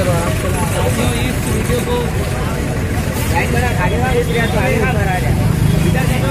करो आराम से इस वीडियो को लाइन बना आगे तो आगे ऊपर आ जाए इधर देखो